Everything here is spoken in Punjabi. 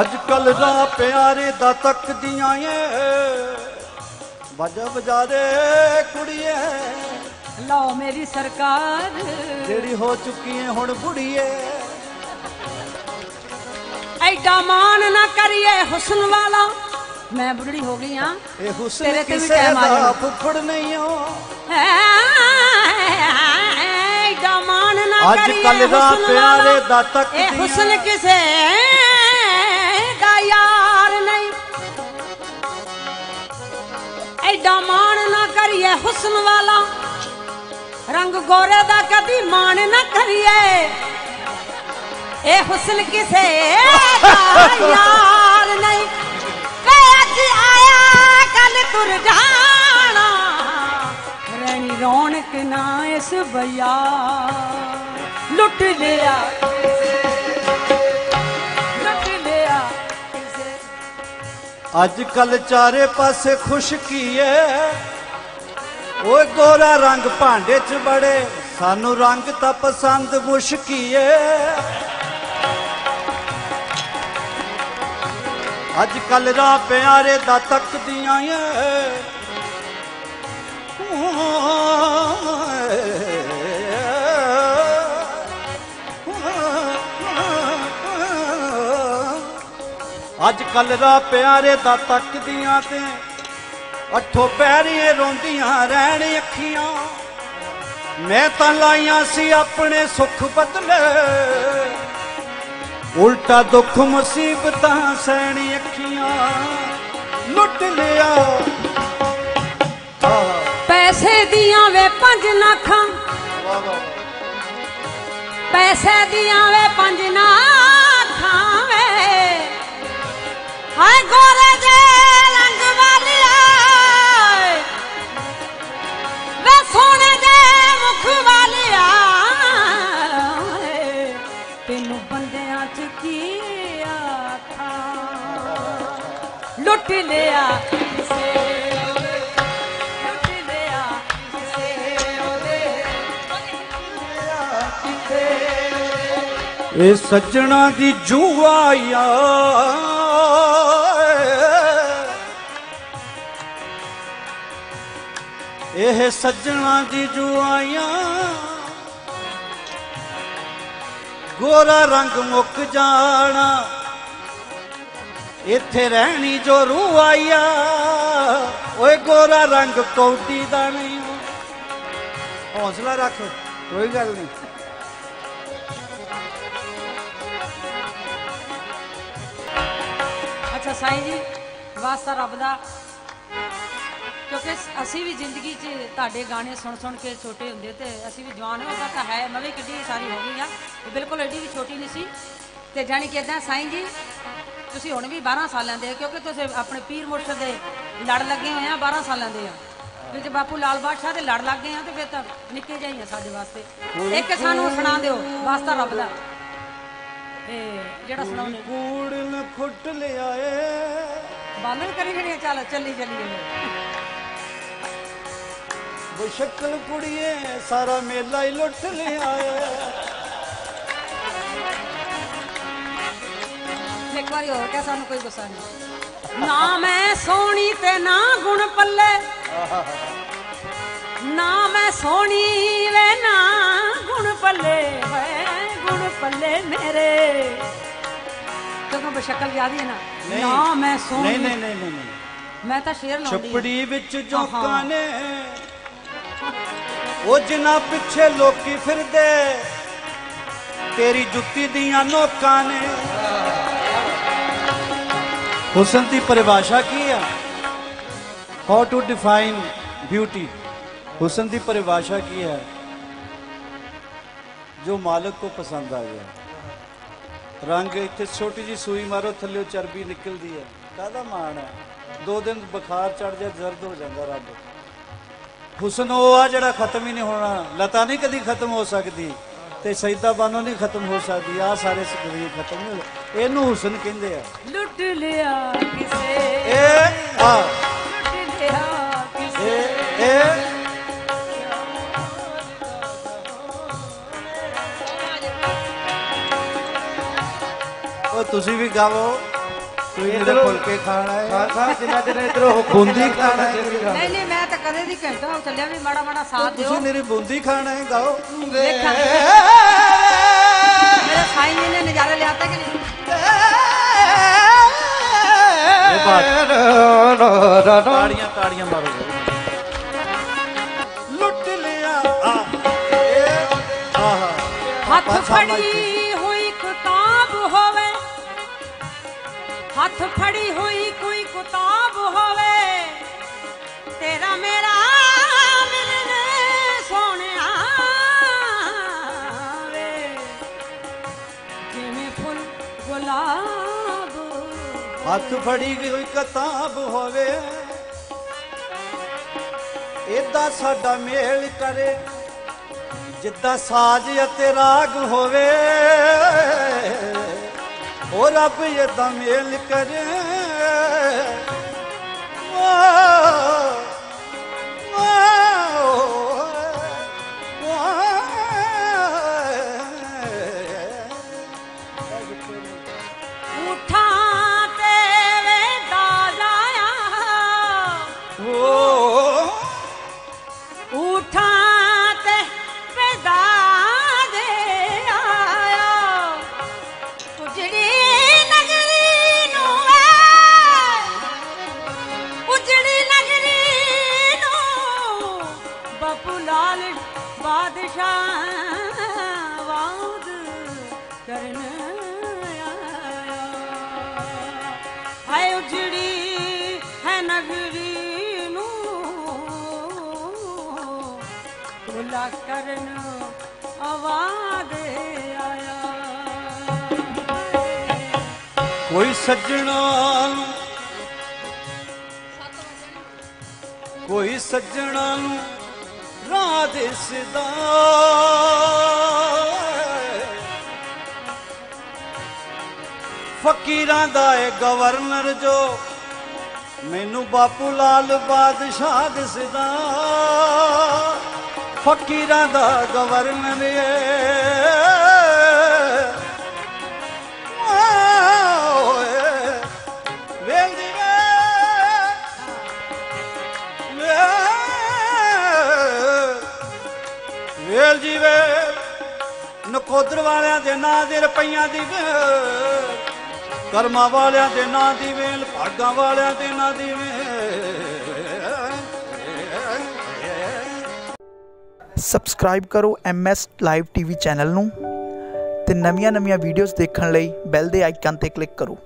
ਅੱਜ ਕੱਲ ਦਾ ਪਿਆਰੇ ਦਾ ਤੱਕਦੀਆਂ ਏ ਬਾਜਾ ਬਜਾਰੇ ਕੁੜੀਏ ਲਓ ਮੇਰੀ ਸਰਕਾਰ ਜਿਹੜੀ ਹੋ ਚੁੱਕੀ ਏ ਹੁਣ ਬੁੜੀਏ ਐਡਾ ਮਾਨ ਨਾ ਕਰੀਏ ਹੁਸਨ ਵਾਲਾ ਮੈਂ ਬੁੱਢੜੀ ਹੋ ਗਈ ਆ ਇਹ ਹੁਸਨ ਕਿਸੇ ਦਾ। ਫੁੱਫੜ ਨਹੀਂ ਓ ਐਡਾ ਮਾਨ ਨਾ ਅੱਜ ਕਰੀਏ ਕੱਲ੍ਹ ਦਾ ਹੁਸਨ ਪਿਆਰੇ। ਦਾ ਤੱਕਦੀਆਂ। ਇਹ ਹੁਸਨ ਕਿਸੇ ਕਰੀਏ ਵਾਲਾ, ਰੰਗ ਗੋਰੇ ਦਾ ਕਦੀ ਮਾਣ ਨਾ ਕਰੀਏ। ਇਹ ਹੁਸਨ ਕਿਸੇ ਦਾ ਯਾਰ ਨਹੀਂ। ਵੇ ਅੱਜ ਆਇਆ ਕੱਲ ਤੁਰ ਜਾਣਾ। ਰਹਿਣੀ ਰੌਣਕ ਨਾ ਇਸ ਬਾਜ਼ਾਰ ਲੁੱਟ ਲਿਆ। ਲੁੱਟ ਲਿਆ। ਅੱਜ ਕੱਲ ਚਾਰੇ ਪਾਸੇ ਖੁਸ਼ਕੀ ਏ ਓਏ ਗੋਰਾ ਰੰਗ ਭਾਂਡੇ 'ਚ ਬੜੇ, ਸਾਨੂੰ ਰੰਗ ਤਾਂ ਪਸੰਦ ਮੁਸ਼ਕੀ ਏ ਅੱਜ ਕੱਲ ਰਾ ਪਿਆਰੇ ਦਾ ਤੱਕਦੀਆਂ ਏ। ਅੱਜ ਕੱਲ ਰਾ ਪਿਆਰੇ ਦਾ ਤੱਕਦੀਆਂ ਤੇ ਅੱਠੋ ਪੈਰੀਏ ਰੋਂਦੀਆਂ ਰਹਿਣ ਅੱਖੀਆਂ। ਮੈਂ ਤਾਂ ਲਾਈਆਂ ਸੀ ਆਪਣੇ ਸੁੱਖ ਬਦਲੇ। ਉਲਟਾ ਦੁੱਖ ਮੁਸੀਬਤਾਂ ਸਹਿਣ ਅੱਖੀਆਂ। ਲੁੱਟ ਲਿਆ। ਪੈਸੇ ਦੀਆਂ ਵੇ ਪੰਜ ਵਾਹ। ਪੈਸੇ ਦੀਆਂ ਵੇ ਪੰਜ ਨਾਖਾਂ। ਲੁੱਟ ਲਿਆ। ਇਹ ਸੱਜਣਾ ਦੀ ਜੂਆਇਆ ਇਹ ਸੱਜਣਾ ਦੀ ਜੂਆਇਆ ਗੋਰਾ ਰੰਗ ਮੁੱਕ ਜਾਣਾ। ਇੱਥੇ ਰਹਿਣੀ ਜੋ ਰੂ ਆਇਆ। ਓਏ ਗੋਰਾ ਰੰਗ ਕੌਡੀ ਦਾ ਨਹੀਂ ਹੌਸਲਾ ਰੱਖ, ਕੋਈ ਗੱਲ ਨਹੀਂ। ਅੱਛਾ, ਸਾਈਂ ਜੀ ਵਾਸਤਾ ਰੱਬ ਦਾ। ਕਿਉਂਕਿ ਅਸੀਂ ਵੀ ਜ਼ਿੰਦਗੀ 'ਚ ਤੁਹਾਡੇ ਗਾਣੇ ਸੁਣ ਸੁਣ ਕੇ ਛੋਟੇ ਹੁੰਦੇ ਤੇ ਅਸੀਂ ਵੀ ਜਵਾਨ ਹੋ, ਤਾਂ ਤਾਂ ਹੈ, ਮੈਂ ਵੀ ਕਿੱਡੀ ਸਾਰੀ ਹੋ ਗਈ ਆ। ਬਿਲਕੁਲ ਐਡੀ ਵੀ ਛੋਟੀ ਨਹੀਂ ਸੀ। ਤੇ ਜਾਣੀ ਕਿ ਇਦਾਂ ਸਾਈਂ ਜੀ ਤੁਸੀਂ ਹੁਣ ਵੀ 12 ਸਾਲਾਂ ਦੇ ਕਿਉਂਕਿ ਤੁਸੀਂ ਆਪਣੇ ਪੀਰ ਮੁਰਸ਼ਦ ਦੇ ਲੜ ਲੱਗੇ ਹੋਏ ਆ 12 ਸਾਲਾਂ ਦੇ ਆ। ਵਿੱਚ ਬਾਪੂ ਲਾਲ ਬਾਦਸ਼ਾਹ ਦੇ ਲੜ ਲੱਗ ਗਏ ਆ ਤੇ ਫਿਰ ਤਾਂ ਨਿੱਕੇ ਜਿਹੇ ਆ ਸਾਡੇ ਵਾਸਤੇ। ਇੱਕ ਸਾਨੂੰ ਸੁਣਾ ਦਿਓ ਵਾਸਤਾ ਰੱਬ ਦਾ। ਇਹ ਜਿਹੜਾ ਸੁਣਾਉਂਦੇ ਕੂੜ ਨ ਖੁੱਟ ਲਿਆਏ। ਬਾਲਣ ਕਰੀ ਖੜੀਆਂ ਚੱਲ ਚੱਲੀ ਚੱਲੀਏ ਬਸ਼ਕਲ ਕੁੜੀਏ ਸਾਰਾ ਮੇਲਾ ਹੀ ਲੁੱਟ ਲਿਆਏ। ਇੱਕ ਵਾਰੀ ਹੋਰ ਕਹਿ ਸਾਨੂੰ ਕੋਈ ਗੁੱਸਾ ਨਹੀਂ। ਨਾ ਮੈਂ ਸੋਹਣੀ ਤੇ ਨਾ ਗੁਣ ਪੱਲੇ। ਨਾ ਮੈਂ ਸੋਹਣੀ ਵੇ ਨਾ ਗੁਣ ਪੱਲੇ। ਵੇ ਗੁਣ ਪੱਲੇ ਮੇਰੇ। ਕਿਉਂਕਿ ਬਸ਼ਕਲ ਜਿਆਦੀ ਹੈ ਨਾ। ਨਾ ਮੈਂ ਸੋਹਣੀ ਨਹੀਂ ਨਹੀਂ ਨਹੀਂ ਨਹੀਂ। ਮੈਂ ਤਾਂ ਸ਼ੇਰ ਲਾਉਂਦੀ। ਛਪੜੀ ਵਿੱਚ ਜੋਕਾਂ ਨੇ। ਉਹ ਜਿਨ੍ਹਾਂ ਪਿੱਛੇ ਲੋਕੀ ਫਿਰਦੇ ਤੇਰੀ ਜੁੱਤੀ ਦੀਆਂ ਨੋਕਾਂ ਨੇ। ਹੁਸਨ ਦੀ ਪਰਿਭਾਸ਼ਾ ਕੀ ਆ? ਹਾਊ ਟੂ ਡਿਫਾਈਨ ਬਿਊਟੀ ਹੁਸਨ ਦੀ ਪਰਿਭਾਸ਼ਾ ਕੀ ਹੈ? ਜੋ ਮਾਲਕ ਕੋ ਪਸੰਦ ਆ ਗਿਆ। ਰੰਗ ਇੱਥੇ ਛੋਟੀ ਜੀ ਸੂਈ ਮਾਰੋ, ਥੱਲੇ ਚਰਬੀ ਨਿਕਲਦੀ ਹੈ। ਕਾਹਦਾ ਮਾਣ ਹੈ? ਦੋ ਦਿਨ ਬੁਖਾਰ ਚੜ ਜਾ ਜ਼ਰਦ ਹੋ ਜਾਂਦਾ ਰੱਬ। ਹੁਸਨ, ਉਹ ਆ ਜਿਹੜਾ ਖਤਮ ਹੀ ਨਹੀਂ ਹੋਣਾ। ਲਤਾ ਨਹੀਂ ਕਦੀ ਖਤਮ ਹੋ ਸਕਦੀ। ਤੇ ਸੈਦਾ ਬਾਨੋ ਨਹੀਂ ਖਤਮ ਹੋ ਸਕਦੀ ਆ ਸਾਰੇ ਸਿਕਰੀ ਖਤਮ ਨਹੀਂ ਹੋ ਇਹਨੂੰ ਹੁਸਨ ਕਹਿੰਦੇ ਆ। ਲੁੱਟ ਲਿਆ ਕਿਸੇ। ਇਹ ਆ। ਲੁੱਟ ਲਿਆ ਕਿਸੇ ਇਹ ਇਹ। ਉਹ ਤੁਸੀਂ ਵੀ ਗਾਵੋ। ਕੋਈ ਮੇਰੇ ਇੱਧਰੋਂ- ਫੁਲਕੇ ਖਾਣਾ ਹੈ ਖਾਲਸਾ ਜਿੰਨਾ ਚਿਰ ਇਧਰੋਂ ਹੁਕਮ ਬੂੰਦੀ ਖਾਣਾ ਹੈ ਨਹੀਂ ਨਹੀਂ ਮੈਂ ਤਾਂ ਕਦੇ ਦੀ ਘੰਟਾ ਹੋ ਚੱਲਿਆ ਵੀ ਮਾੜਾ ਮਾੜਾ ਸਾਥ ਦਿਓ ਤੁਸੀਂ ਮੇਰੀ ਬੂੰਦੀ ਖਾਣਾ ਹੈ ਗਾਓ ਦੇਖਾਂ ਮੇਰੇ ਸਾਈਂ ਜੀ ਨੇ ਨਜ਼ਾਰੇ ਲਿਆਤਾ ਕਿ ਨਹੀਂ? ਇਹ ਬਾਤ। ਤਾੜੀਆਂ ਤਾੜੀਆਂ ਮਾਰੋ ਲੁੱਟ ਲਿਆ। ਆ ਆਹਾ। ਹੱਥ ਫੜੀ। ਹੱਥ ਫੜੀ ਹੋਈ ਕੋਈ ਕਿਤਾਬ ਹੋਵੇ, ਤੇਰਾ ਮੇਰਾ ਮਿਲਣ ਸੋਹਣਿਆ ਵੇ। ਜਿਵੇਂ ਫੁੱਲ ਗੁਲਾਬ ਹੱਥ ਫੜੀ ਗਈ ਹੋਈ ਕਿਤਾਬ ਹੋਵੇ, ਏਦਾਂ ਸਾਡਾ ਮੇਲ ਕਰੇ, ਜਿੱਦਾਂ ਸਾਜ ਅਤੇ ਰਾਗ ਹੋਵੇ। ਉਹ ਰੱਬ ਏਦਾਂ ਮੇਲ ਕਰੇ। ਬਾਦਸ਼ਾਹ ਵਾਦ ਕਰਨ ਆਇਆ। ਹਾਏ ਉਜੜੀ ਹੈ ਨਗਰੀ ਨੂੰ ਭੁਲਾ ਕਰਨ ਆਵਾਜ਼ ਆਇਆ। ਕੋਈ ਸੱਜਣਾ ਨੂੰ, ਕੋਈ ਸੱਜਣਾ ਨੂੰ ਰਾਹ ਦਿਸਦਾ ਫਕੀਰਾਂ ਦਾ ਏ ਗਵਰਨਰ ਜੋ ਮੈਨੂੰ ਬਾਪੂ ਲਾਲ ਬਾਦਸ਼ਾਹ ਦਿਸਦਾ। ਫਕੀਰਾਂ ਦਾ ਗਵਰਨਰ ਏ ਨਕੋਦਰ ਵਾਲਿਆਂ ਦੇ ਨਾਂ ਦੇ ਰੁਪਈਆਂ ਦੀ ਵੇਲ ਕਰਮਾਂ ਵਾਲਿਆਂ ਦੇ ਨਾਂ ਦੀ ਵੇਲ ਭਾਗਾਂ ਵਾਲਿਆਂ ਦੇ ਨਾਂ ਦੀ ਵੇਲ ਸਬਸਕ੍ਰਾਈਬ ਕਰੋ ਐਮਐਸ ਲਾਈਵ ਟੀਵੀ ਚੈਨਲ ਨੂੰ ਤੇ ਨਵੀਆਂ-ਨਵੀਆਂ ਵੀਡੀਓਜ਼ ਦੇਖਣ ਲਈ ਬੈਲ ਦੇ ਆਈਕਨ ਤੇ ਕਲਿੱਕ ਕਰੋ।